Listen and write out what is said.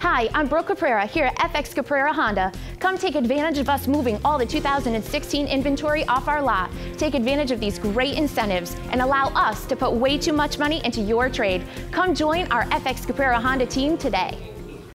Hi, I'm Brooke Caprara here at FX Caprara Honda. Come take advantage of us moving all the 2016 inventory off our lot. Take advantage of these great incentives and allow us to put way too much money into your trade. Come join our FX Caprara Honda team today.